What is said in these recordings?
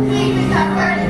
Sit down. Sit down.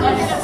Yes.